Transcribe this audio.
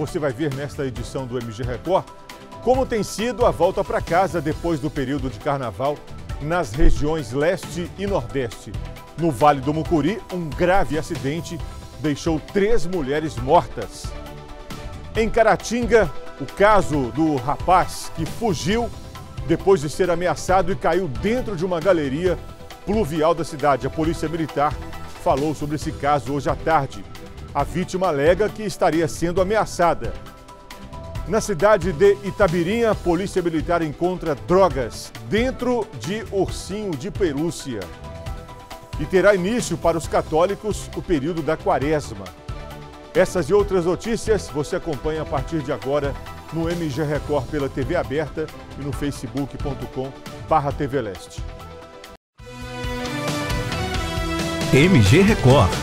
Você vai ver nesta edição do MG Record como tem sido a volta para casa depois do período de carnaval nas regiões leste e nordeste. No Vale do Mucuri, um grave acidente deixou três mulheres mortas. Em Caratinga, o caso do rapaz que fugiu depois de ser ameaçado e caiu dentro de uma galeria pluvial da cidade. A Polícia Militar falou sobre esse caso hoje à tarde. A vítima alega que estaria sendo ameaçada. Na cidade de Itabirinha, a Polícia Militar encontra drogas dentro de ursinho de pelúcia. E terá início para os católicos o período da quaresma. Essas e outras notícias você acompanha a partir de agora no MG Record pela TV aberta e no facebook.com TV Leste. MG Record